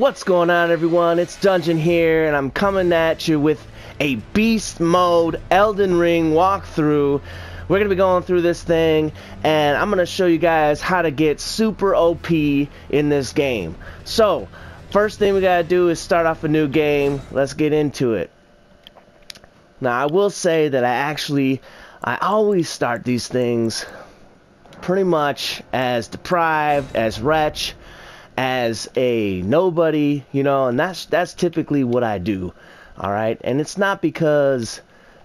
What's going on everyone? It's Dungeon here and I'm coming at you with a beast mode Elden Ring walkthrough. We're going to be going through this thing and I'm going to show you guys how to get super OP in this game. So, first thing we got to do is start off a new game. Let's get into it. Now, I will say that I actually I always start these things pretty much as deprived, as wretch, as a nobody, you know, and that's that's typically what I do. All right, and it's not because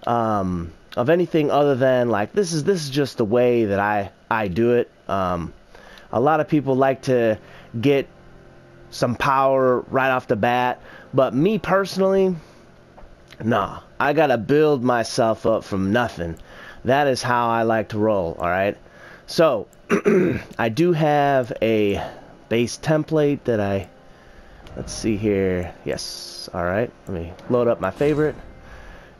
um, of anything other than like this is this is just the way that I I do it. Um, a lot of people like to get some power right off the bat, but me personally, nah, I gotta build myself up from nothing. That is how I like to roll. All right, so I do have a base template that I let's see here. Yes alright let me load up my favorite.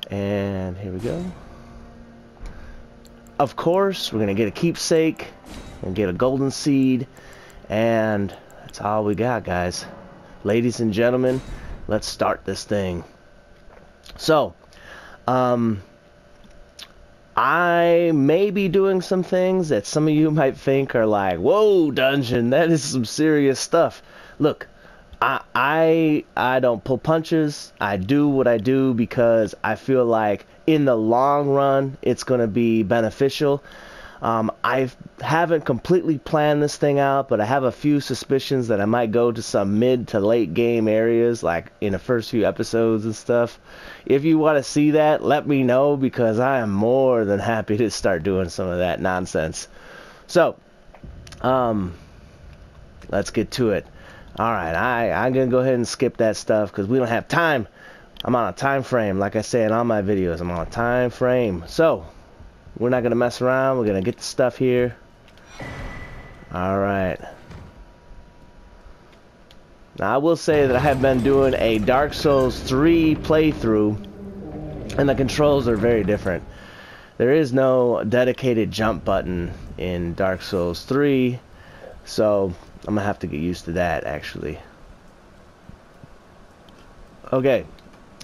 And here we go. Of course we're gonna get a keepsake and get a golden seed. And that's all we got guys. Ladies and gentlemen let's start this thing. So um I may be doing some things that some of you might think are like, "Whoa, dungeon, that is some serious stuff." Look, I I I don't pull punches. I do what I do because I feel like in the long run it's going to be beneficial. Um, I haven't completely planned this thing out, but I have a few suspicions that I might go to some mid to late game areas, like in the first few episodes and stuff. If you want to see that, let me know because I am more than happy to start doing some of that nonsense. So, um, let's get to it. All right, I I'm gonna go ahead and skip that stuff because we don't have time. I'm on a time frame, like I say in all my videos. I'm on a time frame. So, we're not going to mess around. We're going to get the stuff here. Alright. Now, I will say that I have been doing a Dark Souls 3 playthrough, and the controls are very different. There is no dedicated jump button in Dark Souls 3, so I'm going to have to get used to that, actually. Okay,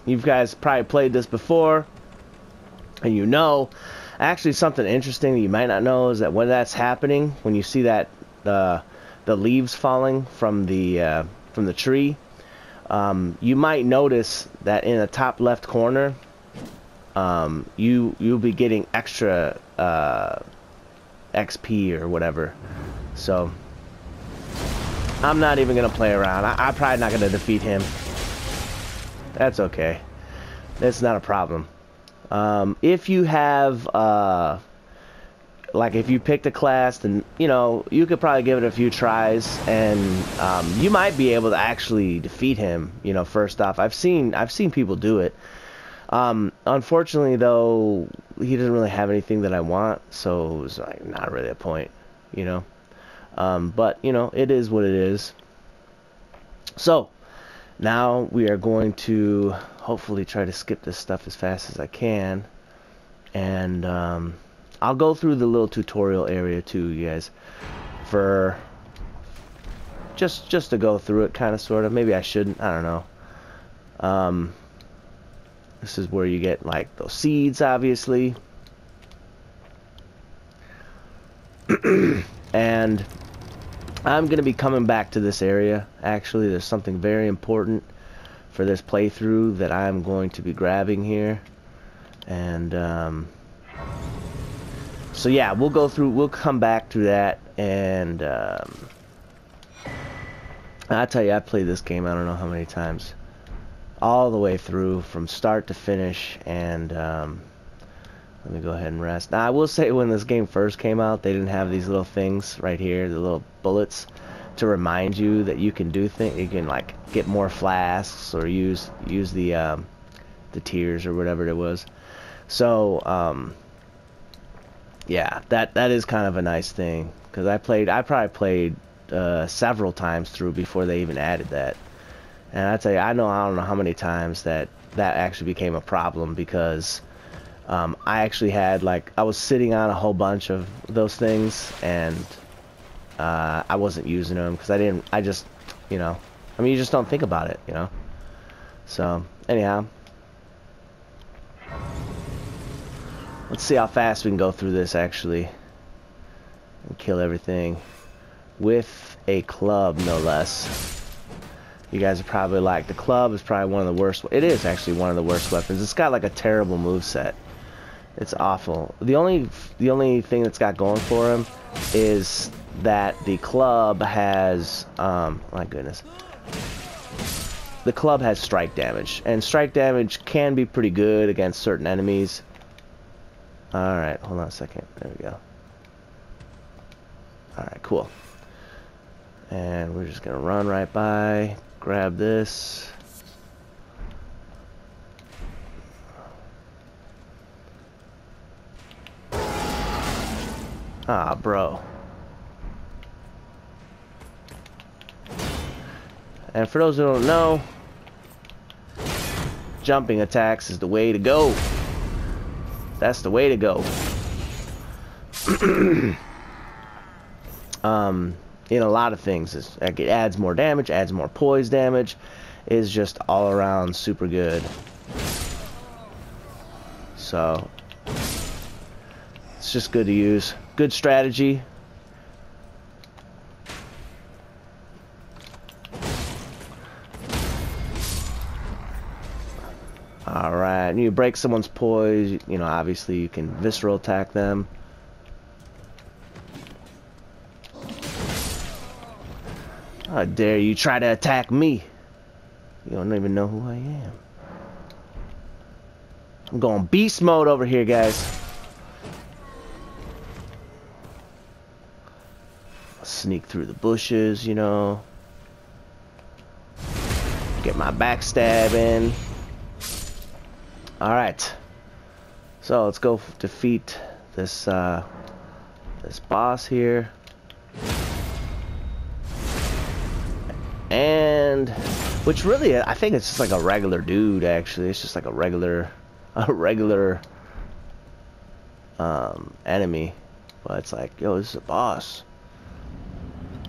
you guys probably played this before, and you know Actually, something interesting that you might not know is that when that's happening, when you see that uh, the leaves falling from the uh, from the tree, um, you might notice that in the top left corner, um, you you'll be getting extra uh, XP or whatever. So I'm not even gonna play around. I, I'm probably not gonna defeat him. That's okay. That's not a problem. Um, if you have, uh, like if you picked a class, then, you know, you could probably give it a few tries and, um, you might be able to actually defeat him, you know, first off. I've seen, I've seen people do it. Um, unfortunately though, he doesn't really have anything that I want, so it was like not really a point, you know. Um, but, you know, it is what it is. So, now we are going to hopefully try to skip this stuff as fast as I can. And um, I'll go through the little tutorial area too, you guys, for just just to go through it, kind of, sort of. Maybe I shouldn't. I don't know. Um, this is where you get like those seeds, obviously. and I'm going to be coming back to this area. Actually, there's something very important for this playthrough that I'm going to be grabbing here. And, um, so yeah, we'll go through, we'll come back to that. And, um, I tell you, I played this game, I don't know how many times. All the way through, from start to finish. And, um, let me go ahead and rest. Now, I will say when this game first came out, they didn't have these little things right here, the little bullets, to remind you that you can do things. You can like get more flasks or use use the um, the tears or whatever it was. So um, yeah, that that is kind of a nice thing because I played. I probably played uh, several times through before they even added that. And I tell you, I know I don't know how many times that that actually became a problem because um, I actually had like I was sitting on a whole bunch of those things and uh, I wasn't using them because I didn't I just you know I mean, you just don't think about it, you know? So, anyhow. Let's see how fast we can go through this, actually. And kill everything. With a club, no less. You guys are probably like, the club is probably one of the worst. It is actually one of the worst weapons. It's got like a terrible move set. It's awful. The only the only thing that's got going for him is that the club has um my goodness. The club has strike damage, and strike damage can be pretty good against certain enemies. Alright, hold on a second. There we go. Alright, cool. And we're just gonna run right by, grab this. Ah, bro. And for those who don't know, jumping attacks is the way to go. That's the way to go. um, in a lot of things, it adds more damage, adds more poise damage, is just all around super good. So, it's just good to use. Good strategy. Alright, you break someone's poise, you know, obviously you can visceral attack them. How dare you try to attack me? You don't even know who I am. I'm going beast mode over here, guys. Sneak through the bushes, you know. Get my backstab in. Alright. So let's go defeat this uh, this boss here. And which really I think it's just like a regular dude actually. It's just like a regular a regular um, enemy. But it's like, yo, this is a boss.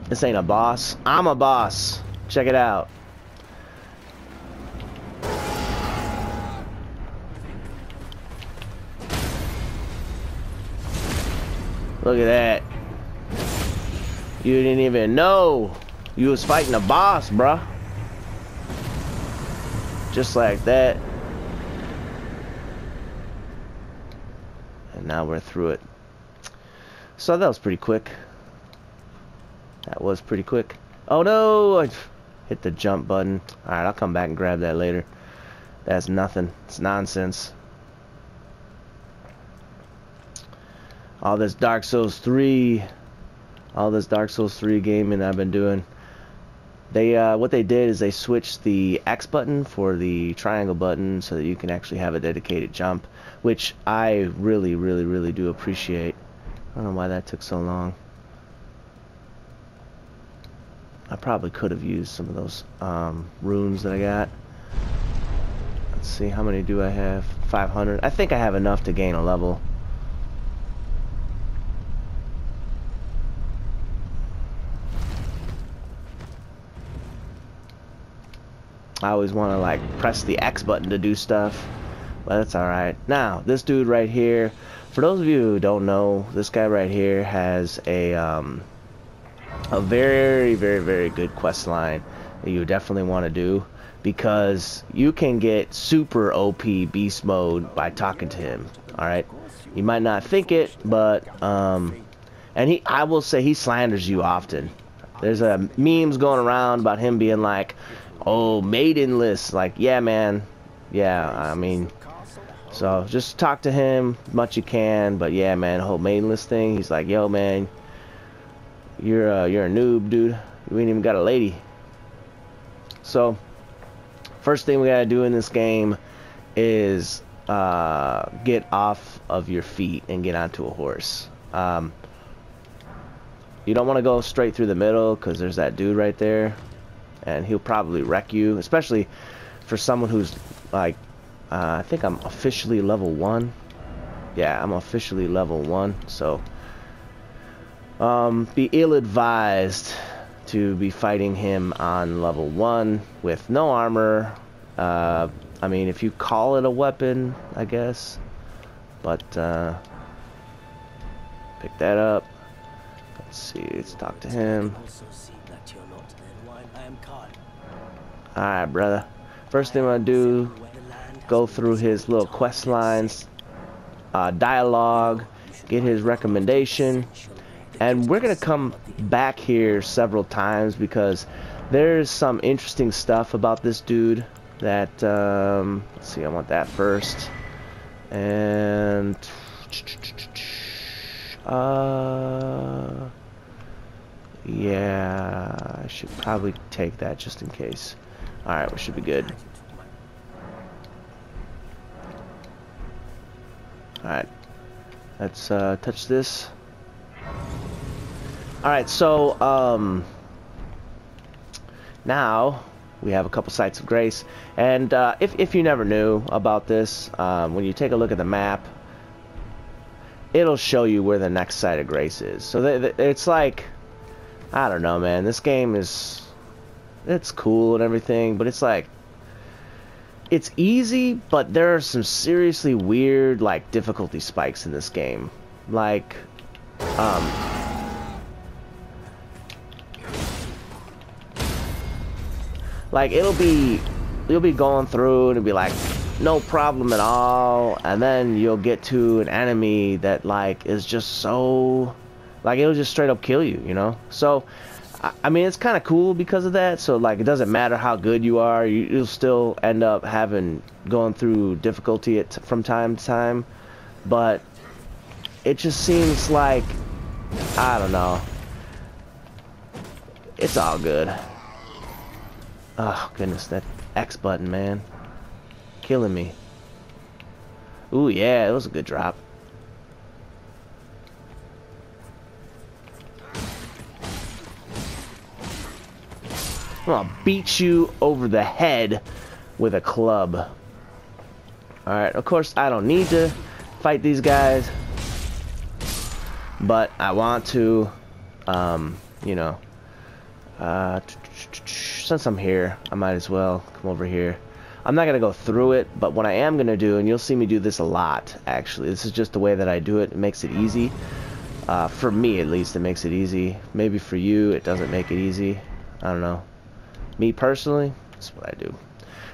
This ain't a boss. I'm a boss. Check it out. Look at that. You didn't even know you was fighting a boss, bruh. Just like that. And now we're through it. So that was pretty quick. That was pretty quick. Oh no! I hit the jump button. Alright, I'll come back and grab that later. That's nothing. It's nonsense. All this Dark Souls 3 all this Dark Souls 3 gaming I've been doing. They uh, what they did is they switched the X button for the triangle button so that you can actually have a dedicated jump which I really really really do appreciate. I don't know why that took so long. I probably could have used some of those um, runes that I got. Let's see how many do I have? 500 I think I have enough to gain a level I always want to like press the X button to do stuff. But that's alright. Now, this dude right here, for those of you who don't know, this guy right here has a um, a very, very, very good quest line that you definitely want to do because you can get super OP beast mode by talking to him. Alright? You might not think it, but um, and he I will say he slanders you often. There's a memes going around about him being like, Oh, maidenless. Like, yeah, man. Yeah, I mean, so just talk to him much you can. But yeah, man, whole maidenless thing. He's like, yo, man, you're uh, you're a noob, dude. You ain't even got a lady. So, first thing we gotta do in this game is uh, get off of your feet and get onto a horse. Um, you don't want to go straight through the middle because there's that dude right there and he'll probably wreck you, especially for someone who's like, uh, I think I'm officially level one. Yeah, I'm officially level one, so um, be ill-advised to be fighting him on level 1 with no armor. Uh, I mean, if you call it a weapon, I guess. But, uh, pick that up. Let's see, let's talk to him. Alright, brother. First thing I'm gonna do, go through his little quest lines, uh, dialogue, get his recommendation, and we're gonna come back here several times because there's some interesting stuff about this dude that, um, let's see, I want that first. And, uh, yeah, I should probably take that just in case. Alright, we should be good. Alright. Let's uh, touch this. Alright, so, um... Now, we have a couple sites of grace. And uh, if, if you never knew about this, um, when you take a look at the map, it'll show you where the next site of grace is. So it's like, I don't know, man. This game is it's cool and everything, but it's like it's easy, but there are some seriously weird like difficulty spikes in this game. Like um like it'll be you'll be going through and it'll be like no problem at all and then you'll get to an enemy that like is just so like it'll just straight up kill you you know so I mean, it's kind of cool because of that. So, like, it doesn't matter how good you are, you, will still end up having going through difficulty at, from time to time. But it just seems like I don't know. It's all good. Oh goodness, that X button, man, killing me. Ooh yeah, it was a good drop. I'm gonna beat you over the head with a club. Alright, of course I don't need to fight these guys. But I want to, um, you know, uh, since I'm here, I might as well come over here. I'm not going to go through it, but what I am going to do, and you'll see me do this a lot, actually. This is just the way that I do it. It makes it easy. Uh, for me, at least, it makes it easy. Maybe for you, it doesn't make it easy. I don't know. Me personally, that's what I do.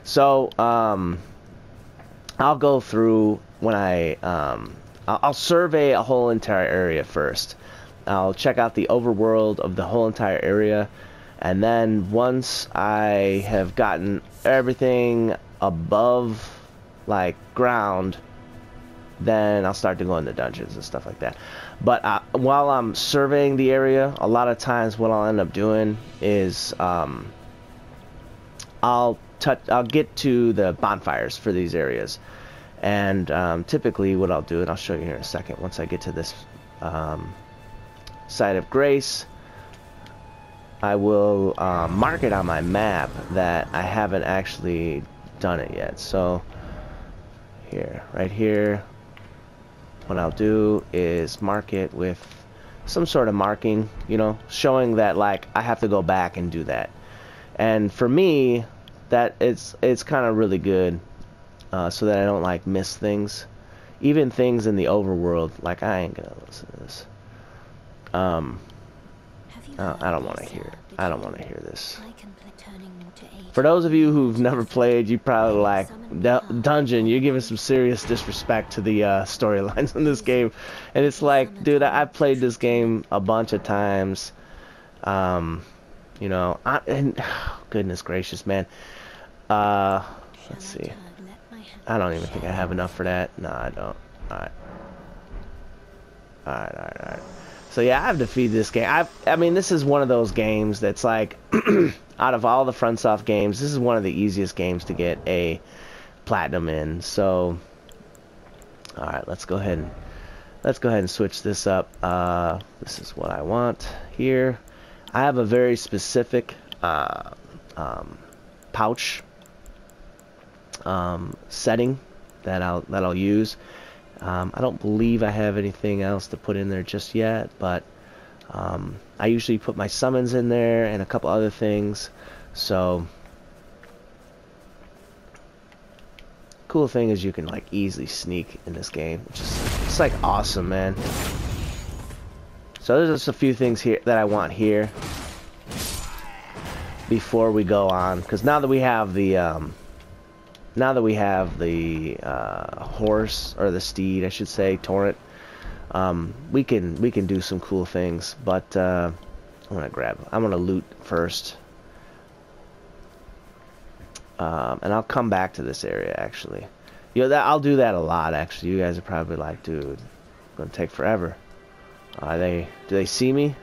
So, um, I'll go through when I, um, I'll, survey a whole entire area first. I'll check out the overworld of the whole entire area. And then once I have gotten everything above, like, ground, then I'll start to go into dungeons and stuff like that. But uh, while I'm surveying the area, a lot of times what I'll end up doing is um, I'll touch I'll get to the bonfires for these areas. And um, typically what I'll do and I'll show you here in a second once I get to this um, site of grace I will uh, mark it on my map that I haven't actually done it yet. So here right here what I'll do is mark it with some sort of marking you know showing that like I have to go back and do that and for me that it's it's kind of really good uh, so that I don't like miss things. Even things in the overworld like I ain't gonna listen to this. Um uh, I don't want to hear I don't want to hear this. for those of you who've never played you probably like dungeon you're giving some serious disrespect to the uh, storylines in this game. And it's like dude I, have played this game a bunch of times. Um you know, I, and oh, goodness gracious, man. Uh, let's see. I don't even think I have enough for that. No, I don't. Alright. Alright, alright, alright. So yeah, I have defeated this game. I I mean, this is one of those games that's like, out of all the FromSoft games, this is one of the easiest games to get a platinum in. So, alright, let's go ahead and let's go ahead and switch this up. Uh, this is what I want here. I have a very specific uh, um, pouch um, setting that I'll that I'll use. Um, I don't believe I have anything else to put in there just yet, but Um, I usually put my summons in there and a couple other things. So cool thing is you can like easily sneak in this game. It's just it's like awesome, man. So there's just a few things here that I want here before we go on, because now that we have the um, now that we have the uh, horse or the steed, I should say, torrent, um, we can we can do some cool things. But uh, I'm gonna grab. I'm gonna loot first. Um, and I'll come back to this area actually. You know that I'll do that a lot actually. You guys are probably like, dude, it's gonna take forever. Are they? Do they see me?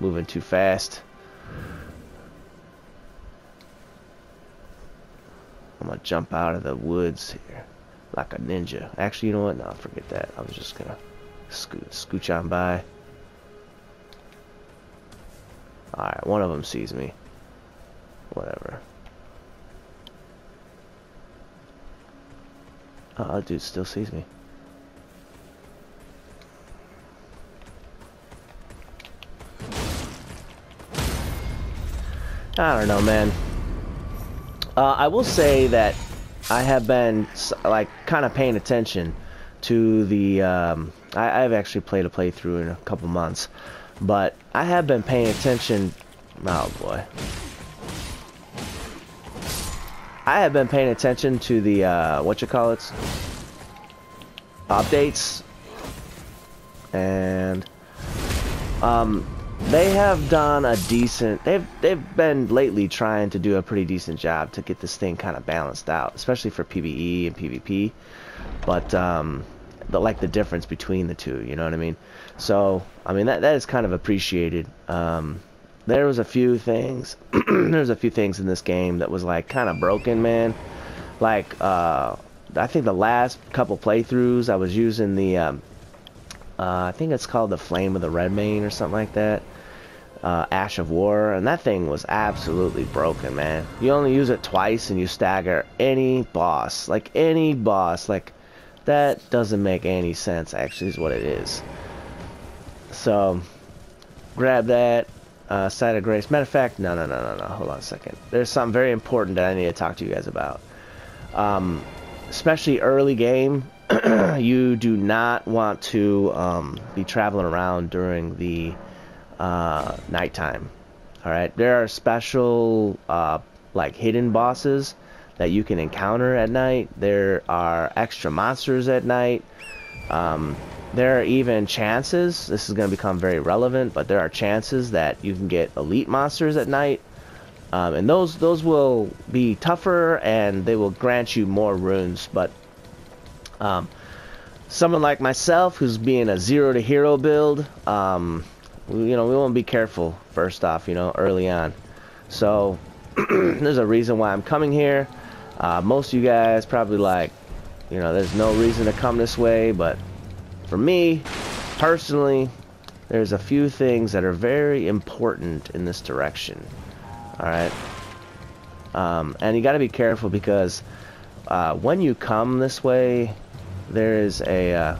Moving too fast. I'm gonna jump out of the woods here like a ninja. Actually, you know what? No, forget that. I was just gonna scoot, scooch on by. Alright, one of them sees me. Whatever. Oh, dude still sees me. I don't know, man. Uh, I will say that I have been like kind of paying attention to the. Um, I, have actually played a playthrough in a couple months, but I have been paying attention. Oh boy. I have been paying attention to the uh, what you call it updates, and um, they have done a decent they've they've been lately trying to do a pretty decent job to get this thing kind of balanced out especially for PvE and PvP but um the, like the difference between the two you know what I mean? So I mean that that is kind of appreciated. Um there was a few things there's a few things in this game that was like kind of broken man. Like uh I think the last couple playthroughs I was using the um, uh, I think it's called the Flame of the Redmane or something like that uh, Ash of War, and that thing was absolutely broken, man. You only use it twice and you stagger any boss. Like, any boss. Like, that doesn't make any sense, actually, is what it is. So, grab that. Uh, Site of Grace. Matter of fact, no, no, no, no, no. Hold on a second. There's something very important that I need to talk to you guys about. Um, especially early game, you do not want to um, be traveling around during the uh, nighttime. All right, there are special uh, like hidden bosses that you can encounter at night. There are extra monsters at night. Um, there are even chances. This is going to become very relevant, but there are chances that you can get elite monsters at night, um, and those those will be tougher and they will grant you more runes. But um, someone like myself, who's being a zero to hero build, um, you know, we want to be careful first off, you know, early on. So there's a reason why I'm coming here. Uh, most of you guys probably like, you know, there's no reason to come this way, but for me, personally, there's a few things that are very important in this direction. Alright? Um, and you got to be careful because uh, when you come this way, there is a... Uh,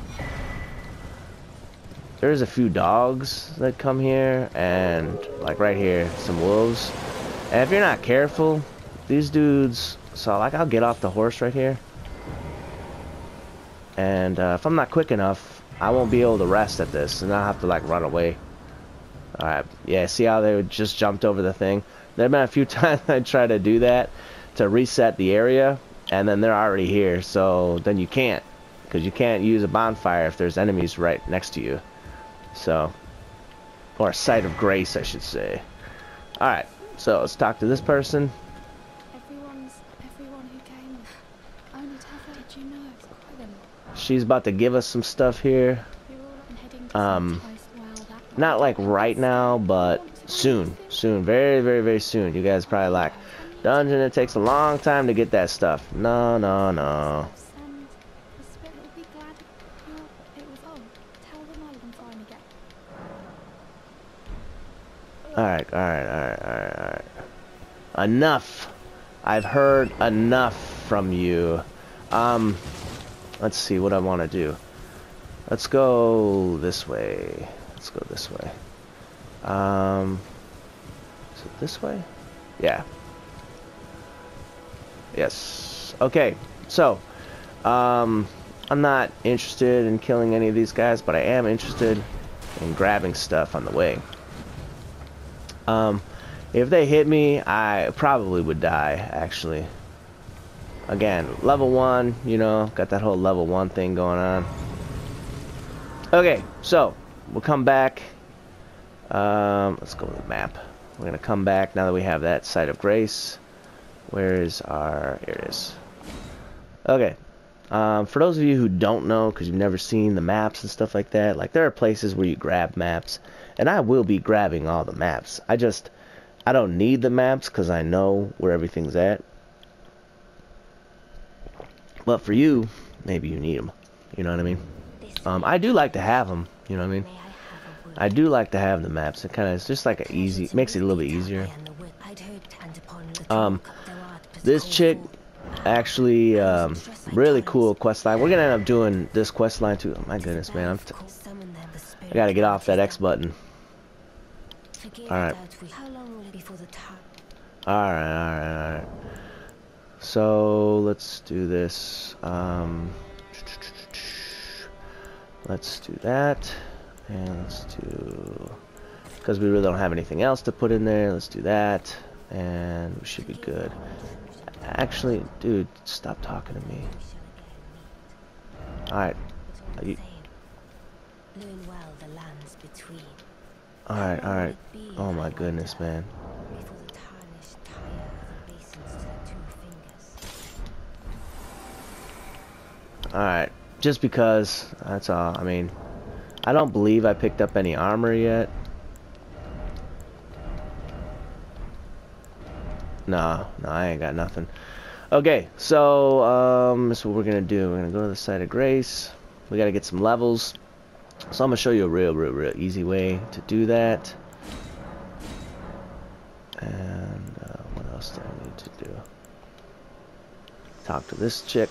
there's a few dogs that come here and like right here some wolves. And if you're not careful these dudes so like I'll get off the horse right here. And uh, if I'm not quick enough I won't be able to rest at this and I'll have to like run away. Alright yeah see how they just jumped over the thing? There have been a few times I try to do that to reset the area and then they're already here so then you can't because you can't use a bonfire if there's enemies right next to you so, or a site of grace, I should say. Alright, so let's talk to this person. Everyone's, everyone who came, only let you know, them. She's about to give us some stuff here. Um, not like right now, but soon, soon, very, very, very soon. You guys probably like, dungeon, it takes a long time to get that stuff. No, no, no. Alright, alright, alright, alright, alright. Enough! I've heard enough from you. Um, let's see what I want to do. Let's go this way. Let's go this way. Um, is it this way? Yeah. Yes. Okay. So, um, I'm not interested in killing any of these guys, but I am interested in grabbing stuff on the way. Um, if they hit me, I probably would die, actually. Again, level 1, you know, got that whole level 1 thing going on. Okay, so, we'll come back. Um, let's go with the map. We're going to come back now that we have that site of grace. Where is our... Here it is. Okay. Um, for those of you who don't know, because you've never seen the maps and stuff like that, like there are places where you grab maps, and I will be grabbing all the maps. I just, I don't need the maps because I know where everything's at. But for you, maybe you need them. You know what I mean? Um, I do like to have them. You know what I mean? I do like to have the maps. It kind of, it's just like a easy, makes it a little bit easier. Um, this chick, actually, um, really cool quest line. We're gonna end up doing this quest line too. Oh my goodness, man, I'm t I gotta get off that X button. All right. All right, all right, all right. So let's do this. Um, let's do that, and let's do because we really don't have anything else to put in there. Let's do that, and we should be good. Actually, dude, stop talking to me. Alright. You... Alright, alright. Oh my goodness, man. Alright. Just because, that's all. I mean, I don't believe I picked up any armor yet. No, no, I ain't got nothing. Okay, so um, this is what we're gonna do. We're gonna go to the site of grace. We gotta get some levels. So I'm gonna show you a real, real, real easy way to do that. And uh, what else do I need to do? Talk to this chick.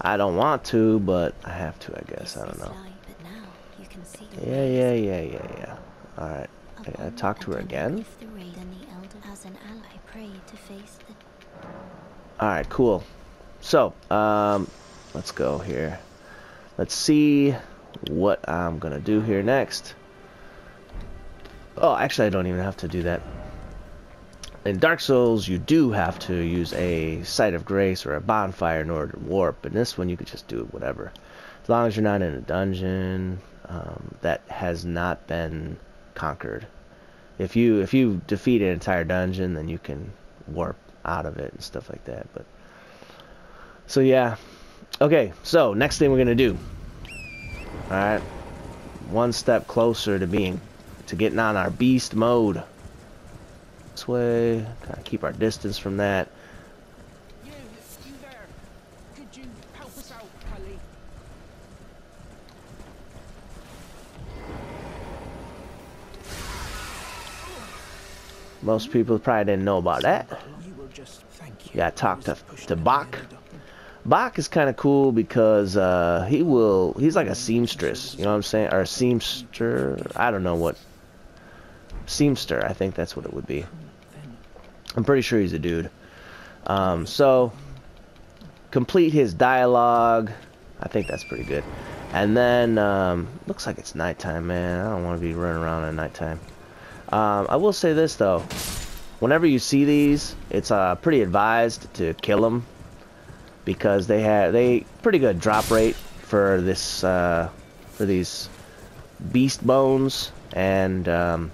I don't want to, but I have to, I guess. I don't know. Yeah, yeah, yeah, yeah, yeah. All right. I, I talk to her again. Alright, cool. So, um, let's go here. Let's see what I'm gonna do here next. Oh, actually, I don't even have to do that. In Dark Souls, you do have to use a Site of Grace or a bonfire in order to warp. In this one, you could just do whatever. As long as you're not in a dungeon um, that has not been conquered. If you if you defeat an entire dungeon, then you can warp out of it and stuff like that. But so yeah, okay. So next thing we're gonna do. All right, one step closer to being to getting on our beast mode. This way, of keep our distance from that. Most people probably didn't know about that. You gotta talk to to Boc. Boc is kind of cool because uh, he will. He's like a seamstress. You know what I'm saying? Or a seamster. I don't know what. Seamster. I think that's what it would be. I'm pretty sure he's a dude. Um, so complete his dialogue. I think that's pretty good. And then um, looks like it's nighttime, man. I don't want to be running around at nighttime. Um, I will say this though. Whenever you see these, it's uh, pretty advised to kill them because they have they pretty good drop rate for this uh, for these beast bones and um,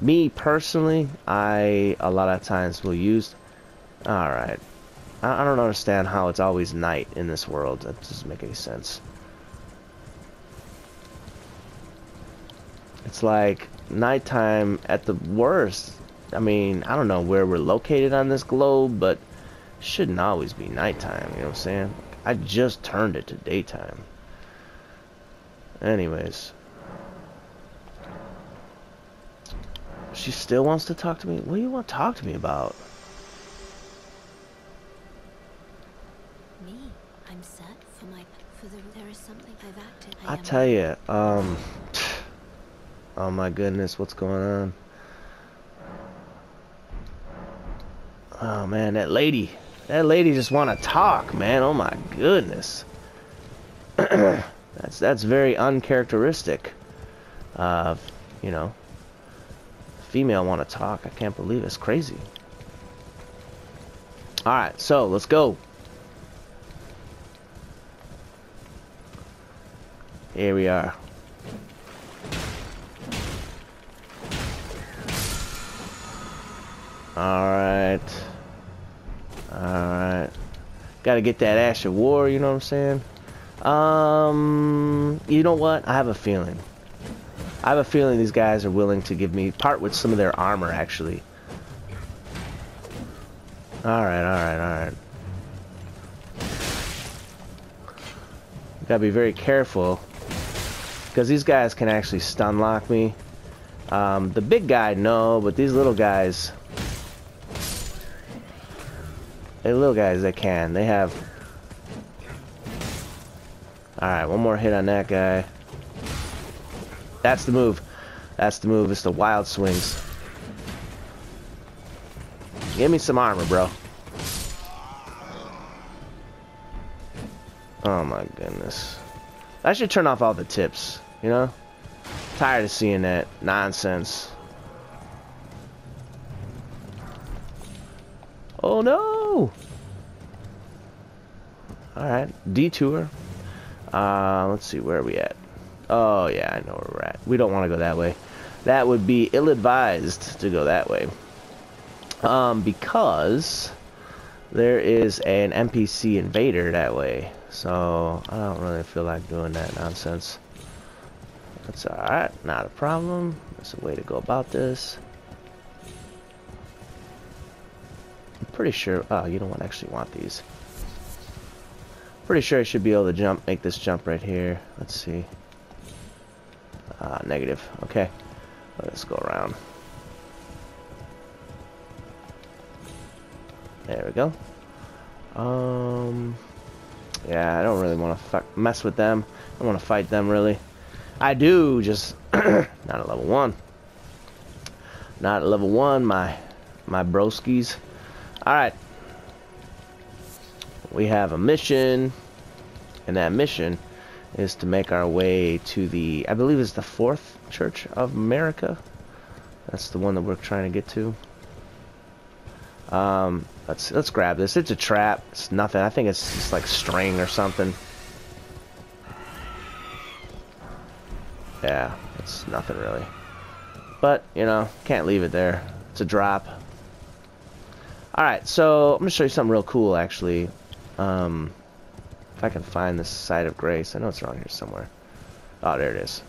me personally I a lot of times will use all right I, I don't understand how it's always night in this world that doesn't make any sense it's like nighttime at the worst I mean I don't know where we're located on this globe but shouldn't always be nighttime, you know what I'm saying? I just turned it to daytime. Anyways. She still wants to talk to me? What do you want to talk to me about? Me, I'm set for my for the. There is something I've acted. I am- tell you, um, Oh my goodness, what's going on? Oh man, that lady. That lady just want to talk, man. Oh my goodness. that's that's very uncharacteristic of, you know, female want to talk. I can't believe it. it's crazy. All right, so let's go. Here we are. Alright. Alright. Gotta get that Ash of War, you know what I'm saying? Um, you know what? I have a feeling. I have a feeling these guys are willing to give me part with some of their armor, actually. Alright, alright, alright. Gotta be very careful. Because these guys can actually stun lock me. Um, the big guy, no, but these little guys... The little guys, they can. They have... Alright, one more hit on that guy. That's the move. That's the move. It's the wild swings. Give me some armor, bro. Oh my goodness. I should turn off all the tips, you know? Tired of seeing that nonsense. Oh no! Alright, detour. Uh, let's see, where are we at? Oh yeah, I know where we're at. We don't want to go that way. That would be ill-advised to go that way. Um, because there is an NPC invader that way. So, I don't really feel like doing that nonsense. That's alright, not a problem. That's a way to go about this. I'm pretty sure, oh, you don't want actually want these. Pretty sure I should be able to jump, make this jump right here. Let's see. Uh, negative, okay. Let's go around. There we go. Um, yeah, I don't really want to mess with them. I want to fight them, really. I do, just not at level 1. Not at level 1, my, my broskies. Alright. We have a mission, and that mission is to make our way to the, I believe it's the Fourth Church of Marika. That's the one that we're trying to get to. Um, let's let's grab this. It's a trap. It's nothing. I think it's just like string or something. Yeah, it's nothing really. But, you know, can't leave it there. It's a drop. Alright, so I'm going to show you something real cool, actually. Um, if I can find this site of grace. I know it's around here somewhere. Oh, there it is.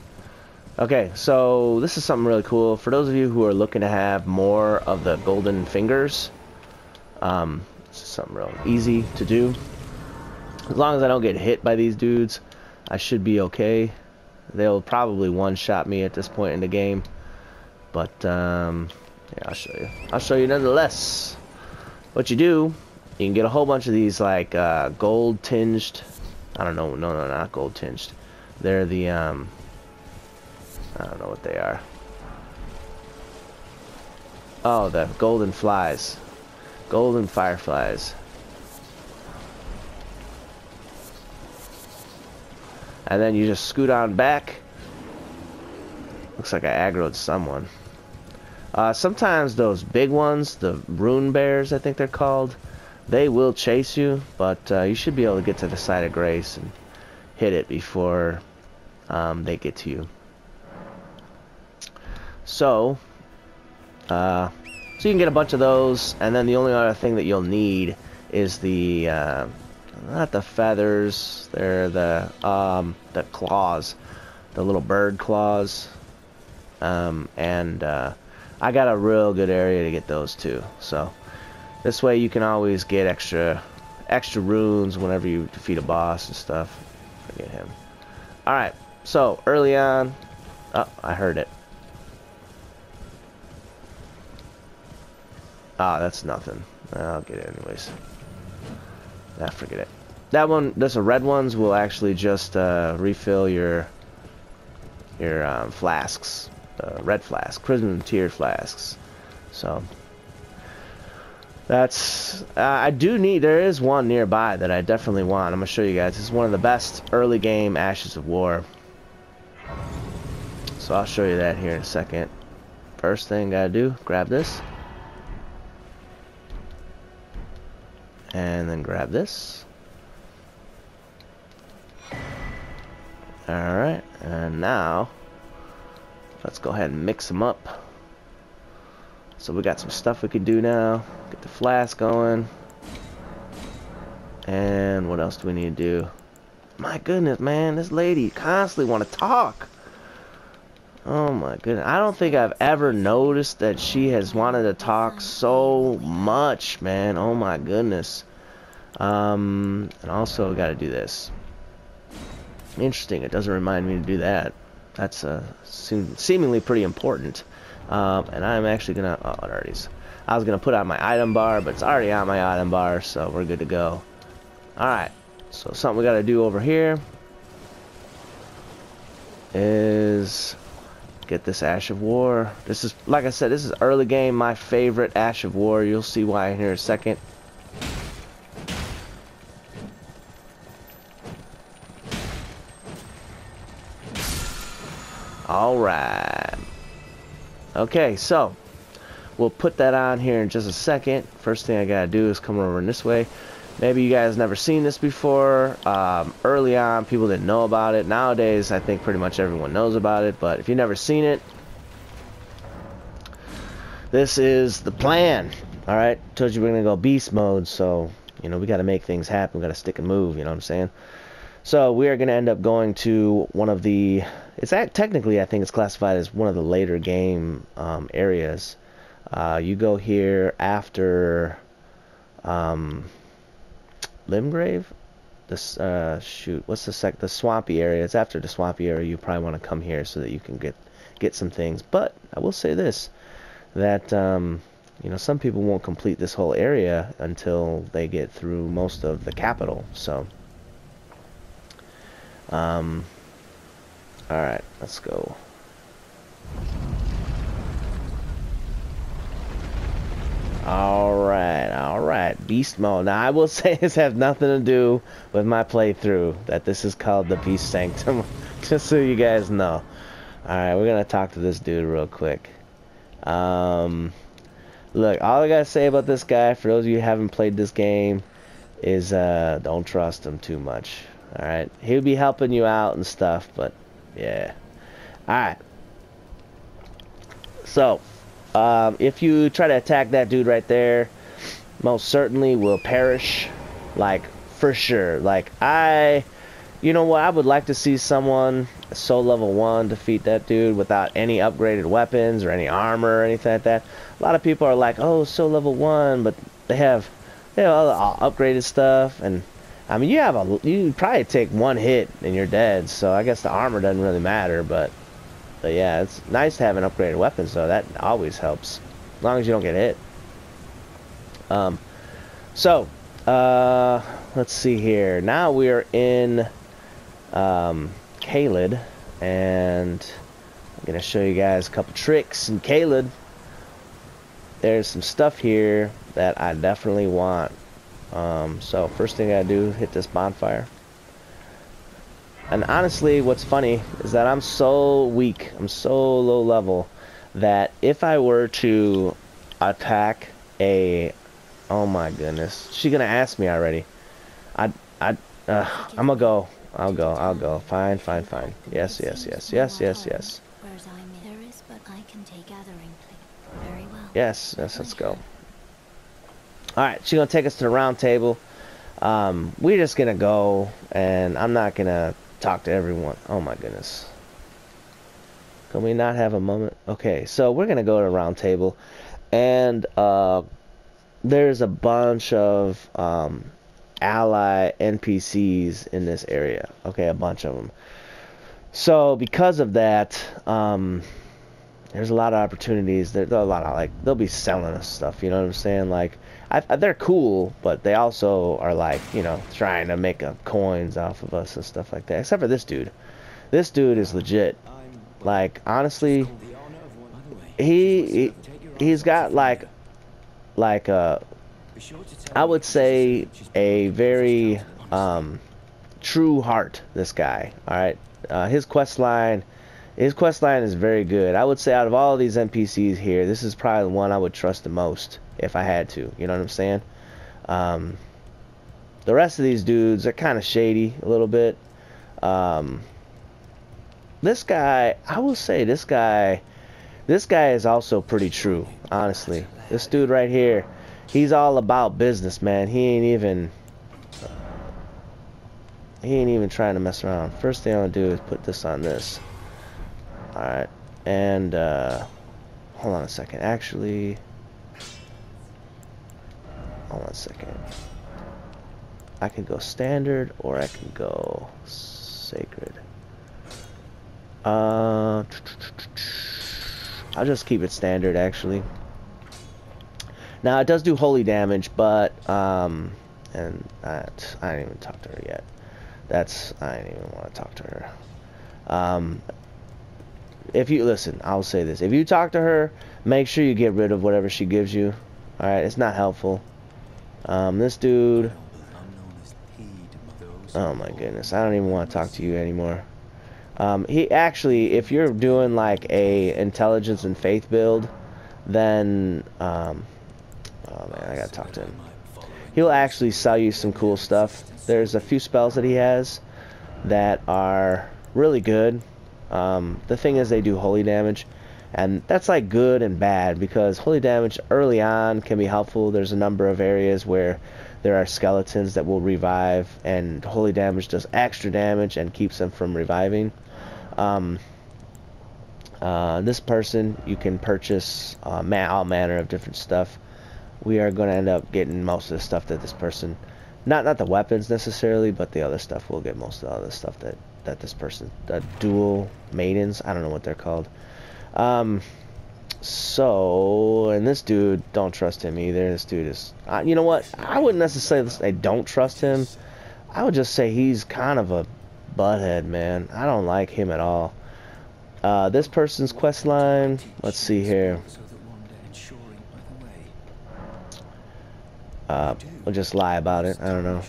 Okay, so this is something really cool. For those of you who are looking to have more of the golden fingers, um, this is something real easy to do. As long as I don't get hit by these dudes, I should be okay. They'll probably one-shot me at this point in the game. But, um, yeah, I'll show you. I'll show you nonetheless. What you do, you can get a whole bunch of these, like, uh, gold-tinged... I don't know, no, no, not gold-tinged. They're the, um... I don't know what they are. Oh, the golden flies. Golden fireflies. And then you just scoot on back. Looks like I aggroed someone. Uh, sometimes those big ones, the rune bears I think they're called, they will chase you, but uh, you should be able to get to the site of grace and hit it before um, they get to you. So, uh, so you can get a bunch of those, and then the only other thing that you'll need is the, uh, not the feathers, they're the, um, the claws, the little bird claws, um, and, uh, I got a real good area to get those too, so, this way you can always get extra, extra runes whenever you defeat a boss and stuff, forget him. Alright, so, early on, oh, I heard it. Ah, that's nothing. I'll get it anyways. Ah, forget it. That one, those red ones will actually just uh, refill your your um, flasks. uh, red flask, crimson tear flasks. So that's uh, I do need. There is one nearby that I definitely want. I'm gonna show you guys. This is one of the best early game Ashes of War. So I'll show you that here in a second. First thing I do, grab this. And then grab this. Alright, and now let's go ahead and mix them up. So we got some stuff we can do now. Get the flask going. And what else do we need to do? My goodness, man, this lady constantly want to talk. Oh my goodness. I don't think I've ever noticed that she has wanted to talk so much, man. Oh my goodness. Um, and also got to do this. Interesting. It doesn't remind me to do that. That's uh, seem seemingly pretty important. Um, and I'm actually gonna. Oh, it already is. I was gonna put on my item bar, but it's already on my item bar, so we're good to go. All right. So something we got to do over here is get this Ash of War. This is, like I said, this is early game, my favorite Ash of War. You'll see why in here a second. Alright. Okay, so we'll put that on here in just a second. First thing I gotta do is come over in this way. Maybe you guys never seen this before. Um, early on, people didn't know about it. Nowadays, I think pretty much everyone knows about it. But if you've never seen it, this is the plan. All right, told you we're gonna go beast mode, so you know we got to make things happen. We got to stick and move. You know what I'm saying? So we are gonna end up going to one of the. It's technically, I think it's classified as one of the later game um, areas. Uh, you go here after. Um, Limgrave? This uh shoot, what's the sec the swampy area? It's after the swampy area. You probably want to come here so that you can get get some things. But I will say this that um you know some people won't complete this whole area until they get through most of the capital. So um all right, let's go. Alright, alright. Beast mode. Now, I will say this has nothing to do with my playthrough. That this is called the Beast Sanctum. Just so you guys know. Alright, we're to talk to this dude real quick. Um, look, all I got to say about this guy, for those of you who haven't played this game, is uh, don't trust him too much. Alright? He'll be helping you out and stuff, but yeah. Alright. So, um, if you try to attack that dude right there, most certainly will perish. Like, for sure. Like, I... You know what? I would like to see someone soul level 1 defeat that dude without any upgraded weapons or any armor or anything like that. A lot of people are like, oh, soul level 1, but they have, they have all the upgraded stuff. And, I mean, you have a... You probably take one hit and you're dead. So, I guess the armor doesn't really matter, but... But yeah, it's nice to have an upgraded weapon, so that always helps. As long as you don't get hit. Um, so, uh, let's see here. Now we are in um, Caelid, and I'm to show you guys a couple tricks in Caelid. There's some stuff here that I definitely want. Um, so, first thing I do, hit this bonfire. And honestly, what's funny is that I'm so weak, I'm so low level, that if I were to attack a... Oh my goodness. She's gonna ask me already. I... I... Uh, I'm gonna go. I'll go, I'll go. Fine, fine, fine. Yes, yes, yes, yes, yes, yes. Yes, yes, let's go. Alright, she's gonna take us to the round table. Um, we're just gonna go, and I'm not gonna talk to everyone. Oh my goodness. Can we not have a moment? Okay, so we're gonna go to a round table, and uh, there's a bunch of um, ally NPCs in this area. Okay, a bunch of them. So because of that, um, there's a lot of opportunities. There's a lot of like they'll be selling us stuff. You know what I'm saying? Like I, they're cool, but they also are like, you know, trying to make a coins off of us and stuff like that. Except for this dude. This dude is legit. Like, honestly, he, he he's got like like uh I would say a very um true heart this guy all right uh, his quest line his quest line is very good I would say out of all of these NPCs here this is probably the one I would trust the most if I had to you know what I'm saying um the rest of these dudes are kind of shady a little bit um this guy I will say this guy this guy is also pretty true, honestly. This dude right here, he's all about business, man. He ain't even he ain't even trying to mess around. First thing I'm gonna do is put this on this. Alright. And uh hold on a second. Actually hold on a second. I can go standard or I can go sacred. Uh I'll just keep it standard actually. Now it does do holy damage, but um, and that I didn't even talk to her yet. That's I didn't even want to talk to her. Um, if you listen, I'll say this: if you talk to her, make sure you get rid of whatever she gives you. All right, it's not helpful. Um, this dude. Oh my goodness, I don't even want to talk to you anymore. Um, he actually, if you're doing like a intelligence and faith build, then um, oh man, I gotta talk to him. He'll actually sell you some cool stuff. There's a few spells that he has that are really good. Um, the thing is, they do holy damage, and that's like good and bad because holy damage early on can be helpful. There's a number of areas where there are skeletons that will revive, and holy damage does extra damage and keeps them from reviving. Um, uh, this person, you can purchase uh, all manner of different stuff. We are going to end up getting most of the stuff that this person, not not the weapons necessarily, but the other stuff. We'll get most of the other stuff that that this person, the dual maidens. I don't know what they're called. Um, so, and this dude, don't trust him either. This dude is, you know what? I wouldn't necessarily say don't trust him. I would just say he's kind of a butthead, man. I don't like him at all. Uh, this person's quest line, let's see here. Uh, we'll just lie about it. I don't know.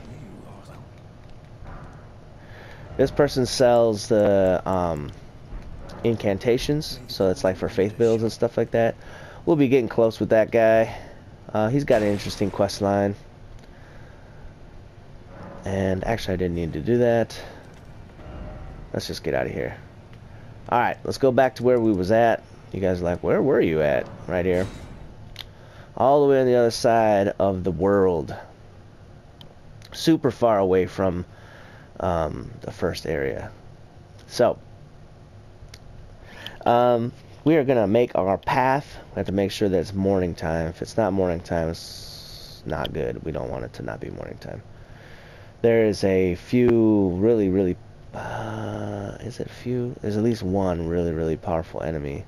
This person sells the um, incantations, so it's like for faith builds and stuff like that. We'll be getting close with that guy. Uh, he's got an interesting quest line. And actually, I didn't need to do that. Let's just get out of here. Alright, let's go back to where we was at. You guys are like, where were you at? Right here. All the way on the other side of the world. Super far away from um, the first area. So, um, we are going to make our path. We have to make sure that it's morning time. If it's not morning time, it's not good. We don't want it to not be morning time. There is a few really, really uh, is it few? There's at least one really, really powerful enemy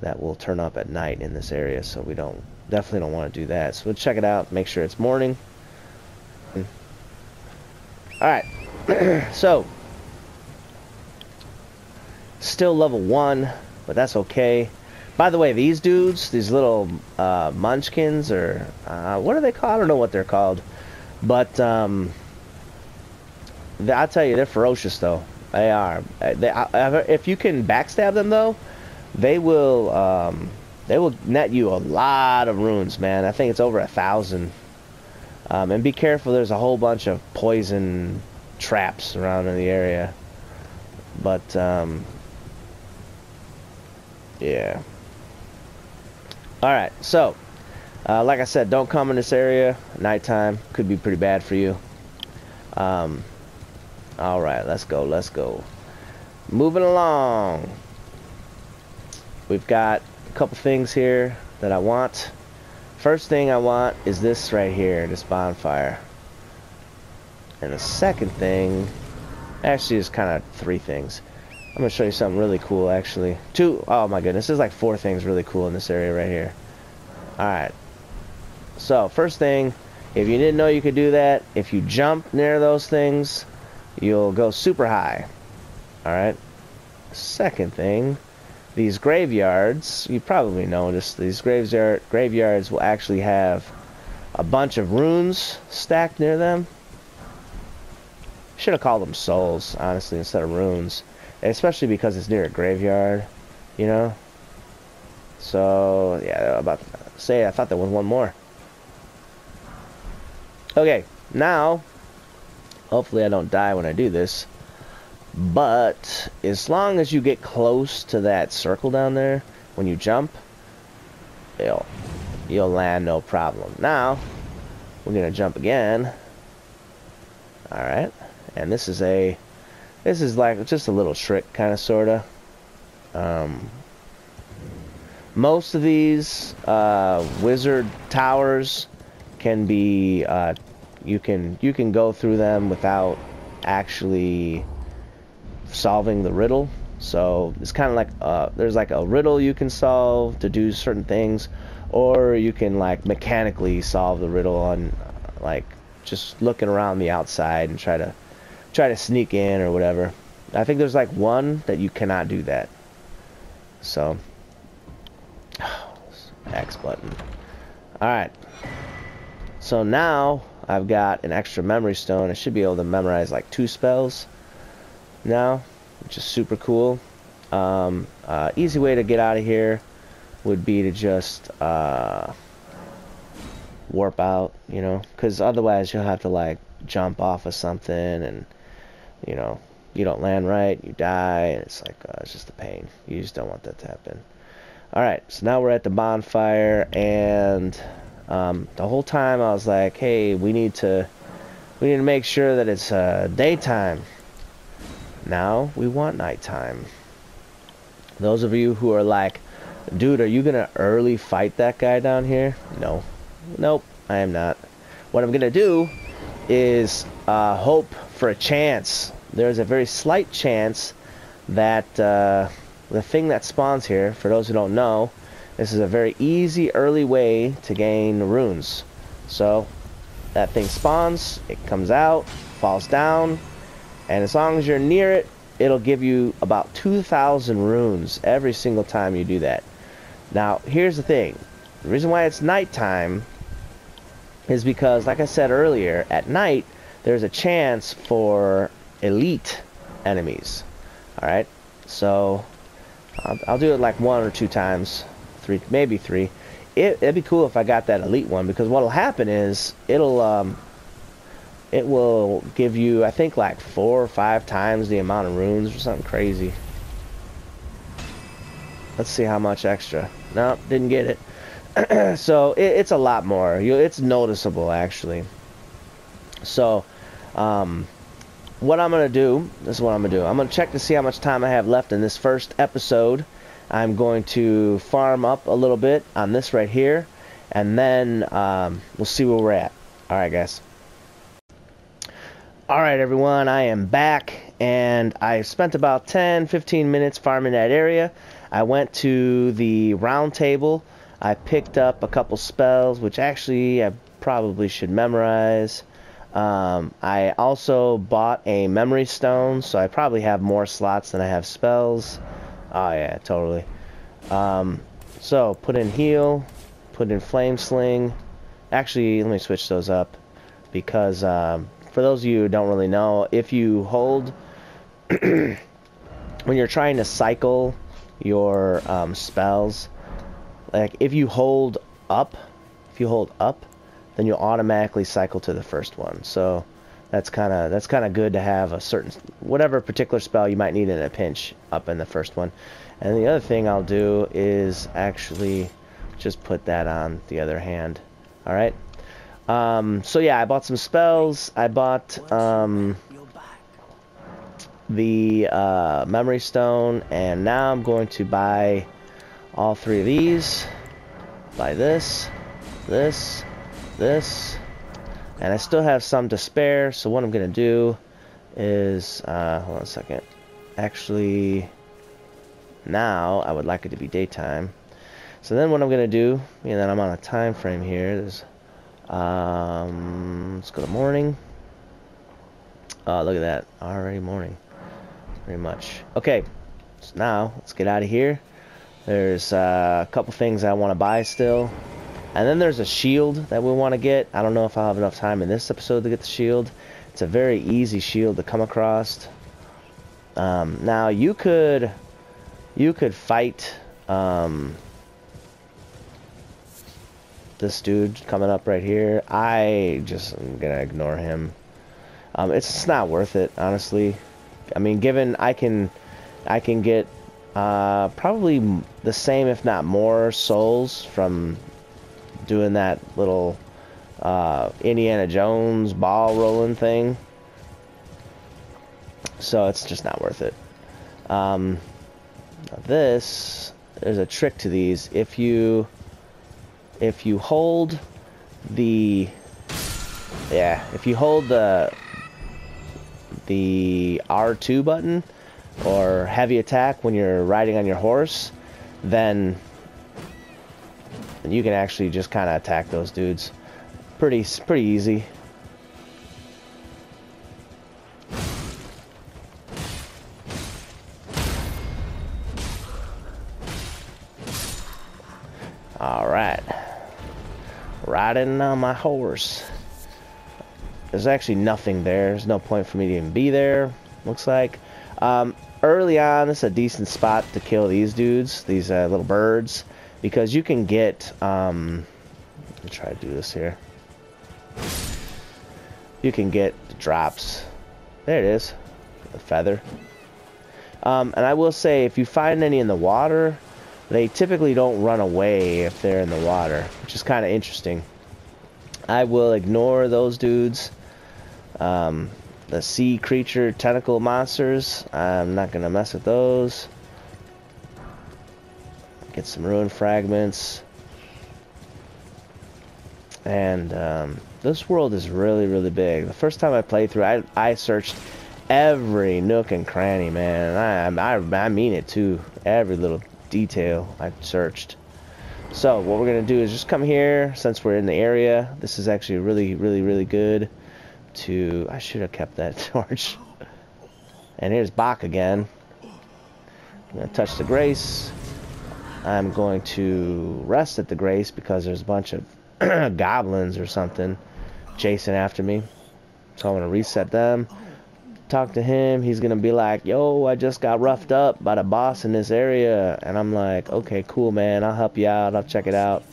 that will turn up at night in this area, so we don't definitely don't want to do that. So we'll check it out, make sure it's morning. Alright, so still level one, but that's okay. By the way, these dudes, these little uh, munchkins, or uh, what are they called? I don't know what they're called, but um, I tell you, they're ferocious though. They are. Uh, they, if you can backstab them though, they will. Um, they will net you a lot of runes, man. I think it's over a thousand. Um, and be careful. There's a whole bunch of poison traps around in the area. But um, yeah. All right. So, uh, like I said, don't come in this area. Nighttime could be pretty bad for you. Um, all right, let's go, let's go. Moving along. We've got a couple things here that I want. First thing I want is this right here, this bonfire. And the second thing, actually is kind of three things. I'm to show you something really cool, actually. Two, oh my goodness, there's like four things really cool in this area right here. Alright. So, first thing, if you didn't know you could do that, if you jump near those things, you'll go super high. Alright. Second thing, these graveyards, you probably noticed these graveyard graveyards will actually have a bunch of runes stacked near them. Should have called them souls, honestly, instead of runes. Especially because it's near a graveyard, you know? So, yeah, about say, I thought there was one more. Okay, now, hopefully I don't die when I do this. But, as long as you get close to that circle down there, when you jump, you'll, you'll land no problem. Now, we're going to jump again. Alright, and this is a, this is like just a little trick, kind of, sort of. Um, most of these uh, wizard towers can be uh, you can you can go through them without actually solving the riddle so it's kind of like uh, there's like a riddle you can solve to do certain things or you can like mechanically solve the riddle on like just looking around the outside and try to try to sneak in or whatever. I think there's like one that you cannot do that. So X button. Alright. So now I've got an extra memory stone. I should be able to memorize like two spells now, which is super cool. Um, uh, easy way to get out of here would be to just uh, warp out, you know, because otherwise you'll have to like jump off of something and, you know, you don't land right, you die, and it's like, uh, it's just a pain. You just don't want that to happen. Alright, so now we're at the bonfire, and um, the whole time I was like, hey, we need to we need to make sure that it's uh, daytime. Now we want nighttime. Those of you who are like, dude, are you gonna early fight that guy down here? No, nope, I am not. What I'm gonna do is uh, hope for a chance. There's a very slight chance that uh, the thing that spawns here, for those who don't know, this is a very easy early way to gain runes. So that thing spawns, it comes out, falls down, and as long as you're near it, it'll give you about 2,000 runes every single time you do that. Now, here's the thing. The reason why it's nighttime is because, like I said earlier, at night, there's a chance for elite enemies. Alright? So, I'll, I'll do it like one or two times three, maybe three. It, it'd be cool if I got that elite one because what'll happen is it'll um, it will give you I think like four or five times the amount of runes or something crazy. Let's see how much extra. No, didn't get it. so it, it's a lot more. You, it's noticeable actually. So, um, what I'm gonna do. This is what I'm gonna do. I'm gonna check to see how much time I have left in this first episode. I'm going to farm up a little bit on this right here and then um, we'll see where we're at. Alright guys. Alright everyone, I am back and I spent about 10-15 minutes farming that area. I went to the round table. I picked up a couple spells which actually I probably should memorize. Um, I also bought a memory stone so I probably have more slots than I have spells. Oh yeah, totally. Um, so put in heal, put in flame sling. Actually, let me switch those up because um, for those of you who don't really know, if you hold when you're trying to cycle your um, spells, like if you hold up, if you hold up, then you'll automatically cycle to the first one. So that's kind of that's kind of good to have a certain whatever particular spell you might need in a pinch up in the first one. And the other thing I'll do is actually just put that on the other hand. Alright? Um, so yeah I bought some spells. I bought um, the uh, memory stone and now I'm going to buy all three of these. Buy this this this and I still have some to spare, so what I'm going to do is, uh, hold on a second, actually, now I would like it to be daytime. So then what I'm going to do, and then I'm on a time frame here, is, um, let's go to morning. Oh, look at that, already morning, pretty much. Okay, so now, let's get out of here. There's uh, a couple things I want to buy still. And then there's a shield that we want to get. I don't know if I'll have enough time in this episode to get the shield. It's a very easy shield to come across. Um, now you could, you could fight um, this dude coming up right here. I just am gonna ignore him. Um, it's, it's not worth it, honestly. I mean, given I can, I can get uh, probably the same, if not more, souls from doing that little uh, Indiana Jones ball rolling thing. So it's just not worth it. Um, this, there's a trick to these. If you, if you hold the, yeah, if you hold the, the R2 button, or heavy attack when you're riding on your horse, then you can actually just kind of attack those dudes. Pretty, pretty easy. Alright. Riding on my horse. There's actually nothing there. There's no point for me to even be there. Looks like. Um, early on, this is a decent spot to kill these dudes, these uh, little birds, because you can get. Um, let me try to do this here. You can get drops. There it is, the feather. Um, and I will say, if you find any in the water, they typically don't run away if they're in the water, which is kind of interesting. I will ignore those dudes. Um, the sea creature tentacle monsters. I'm not gonna mess with those. Get some ruin fragments. And um, this world is really, really big. The first time I played through, I I searched every nook and cranny, man. I I, I mean it too. Every little detail I searched. So what we're gonna do is just come here since we're in the area. This is actually really, really, really good to... I should have kept that torch. And here's Boc again. I'm going to touch the Grace. I'm going to rest at the Grace because there's a bunch of goblins or something chasing after me. So I'm going to reset them. Talk to him. He's going to be like, yo, I just got roughed up by the boss in this area. And I'm like, okay, cool, man. I'll help you out. I'll check it out.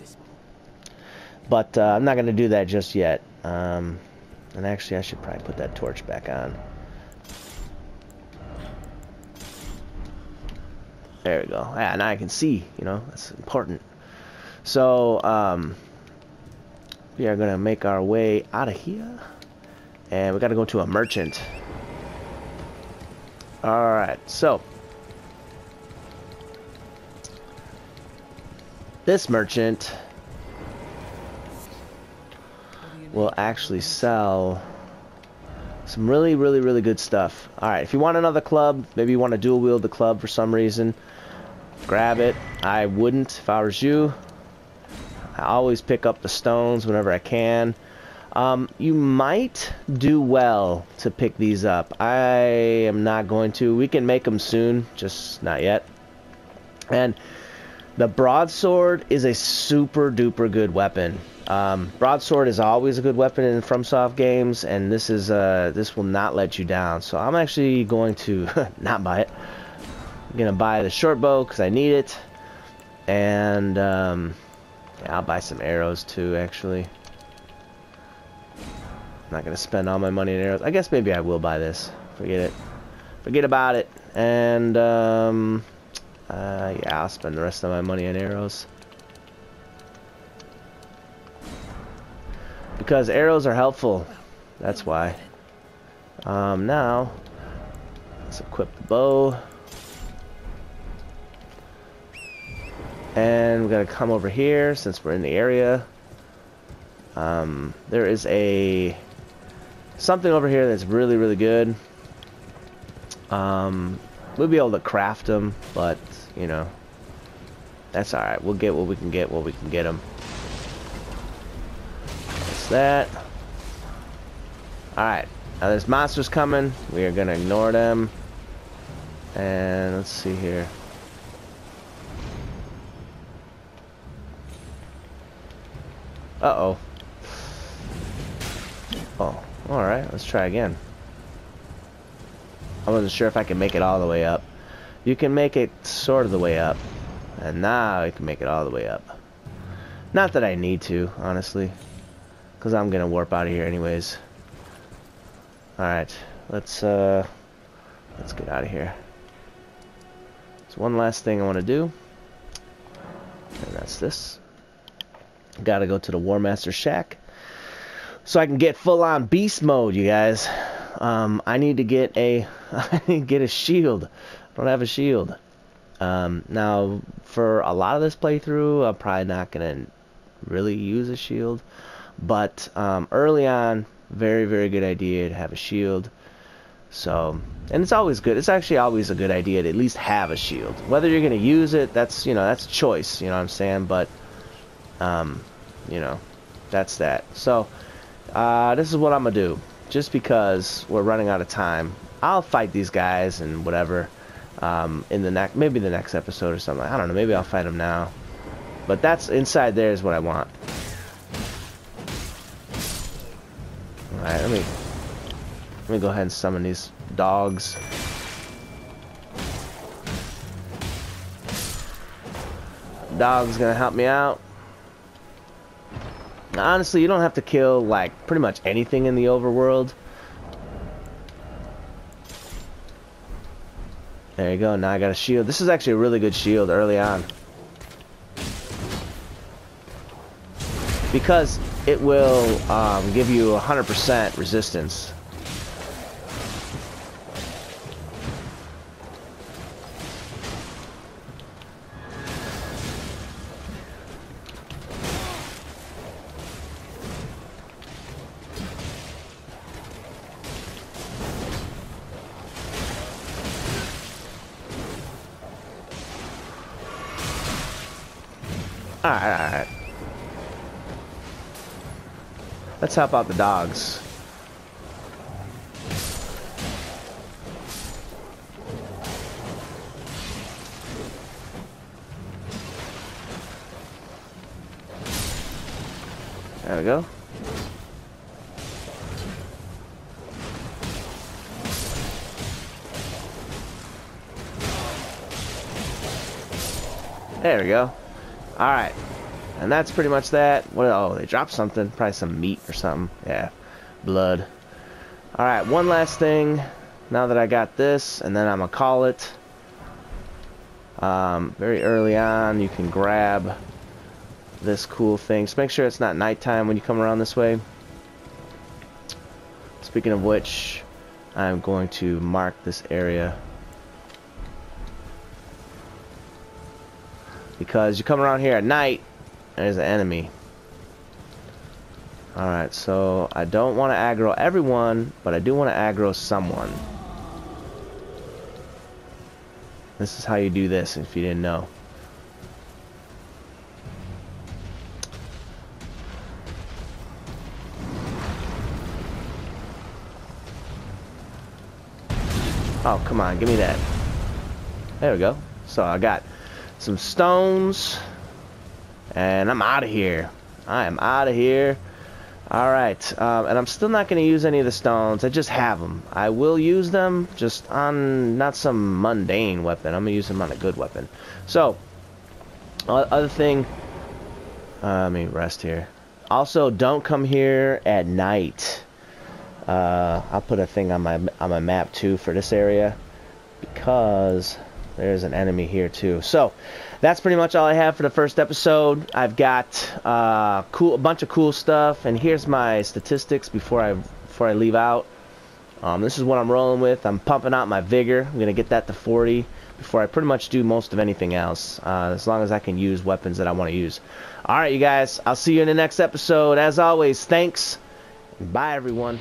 But uh, I'm not going to do that just yet. Um, and actually, I should probably put that torch back on. There we go. Yeah, now I can see, you know, that's important. So, um, we are going to make our way out of here. And we got to go to a merchant. Alright, so. This merchant will actually sell some really, really, really good stuff. Alright, if you want another club, maybe you want to dual wield the club for some reason, grab it. I wouldn't if I was you. I always pick up the stones whenever I can. Um, you might do well to pick these up. I am not going to. We can make them soon, just not yet. And the broadsword is a super duper good weapon. Um, broadsword is always a good weapon in FromSoft games, and this is uh, this will not let you down. So I'm actually going to not buy it. I'm gonna buy the short bow because I need it, and um, yeah, I'll buy some arrows too. Actually, I'm not gonna spend all my money on arrows. I guess maybe I will buy this. Forget it. Forget about it. And um, uh, yeah, I'll spend the rest of my money on arrows. Because arrows are helpful. That's why. Um, now, let's equip the bow. And we're gonna come over here since we're in the area. Um, there is a something over here that's really, really good. Um, we'll be able to craft them, but you know, that's all right. We'll get what we can get, what we can get them That's that. Alright. Now there's monsters coming. We are to ignore them. And let's see here. Uh-oh. Oh, alright, let's try again. I wasn't sure if I could make it all the way up. You can make it sort of the way up. And now I can make it all the way up. Not that I need to, honestly. Because I'm going to warp out of here anyways. Alright, let's, uh... Let's get out of here. So one last thing I want to do. And that's this. Gotta go to the War Master Shack. So I can get full on beast mode, you guys. Um, I need to get a I need to get a shield. I don't have a shield. Um, now for a lot of this playthrough, I'm probably not gonna really use a shield. But um, early on, very very good idea to have a shield. So, and it's always good. It's actually always a good idea to at least have a shield. Whether you're gonna use it, that's you know that's choice. You know what I'm saying? But, um, you know, that's that. So, uh, this is what I'm gonna do. Just because we're running out of time, I'll fight these guys and whatever. Um, in the next, maybe the next episode or something. I don't know. Maybe I'll fight them now. But that's inside there is what I want. Alright, let me let me go ahead and summon these dogs. Dog's gonna help me out. Honestly, you don't have to kill, like, pretty much anything in the overworld. There you go, now I got a shield. This is actually a really good shield early on. Because it will um, give you 100% resistance. Let's help out the dogs. There we go. There we go. Alright. And that's pretty much that. What? Oh, they dropped something. Probably some meat or something. Yeah. Blood. Alright, one last thing. Now that I got this, and then I'm to call it. Um, very early on, you can grab this cool thing. Just make sure it's not nighttime when you come around this way. Speaking of which, I'm going to mark this area. Because you come around here at night, there's an enemy. Alright, so I don't want to aggro everyone, but I do want to aggro someone. This is how you do this, if you didn't know. Oh, come on, give me that. There we go. So I got some stones, and I'm out of here. I am out of here. Alright, um, and I'm still not going to use any of the stones. I just have them. I will use them, just on not some mundane weapon. I'm going to use them on a good weapon. So, other thing, uh, let me rest here. Also, don't come here at night. Uh, I'll put a thing on my on my map too for this area because there's an enemy here too. So that's pretty much all I have for the first episode. I've got uh, cool a bunch of cool stuff, and here's my statistics before I before I leave out. Um, this is what I'm rolling with. I'm pumping out my vigor. I'm gonna get that to 40 before I pretty much do most of anything else. Uh, as long as I can use weapons that I want to use. All right, you guys. I'll see you in the next episode. As always, thanks. Bye, everyone.